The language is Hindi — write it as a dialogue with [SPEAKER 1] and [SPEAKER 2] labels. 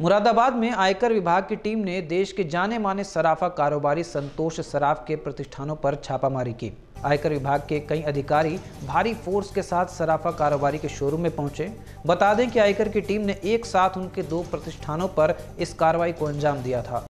[SPEAKER 1] मुरादाबाद में आयकर विभाग की टीम ने देश के जाने माने सराफा कारोबारी संतोष सराफ के प्रतिष्ठानों पर छापामारी की। आयकर विभाग के कई अधिकारी भारी फोर्स के साथ सराफा कारोबारी के शोरूम में पहुँचे। बता दें कि आयकर की टीम ने एक साथ उनके दो प्रतिष्ठानों पर इस कार्रवाई को अंजाम दिया था।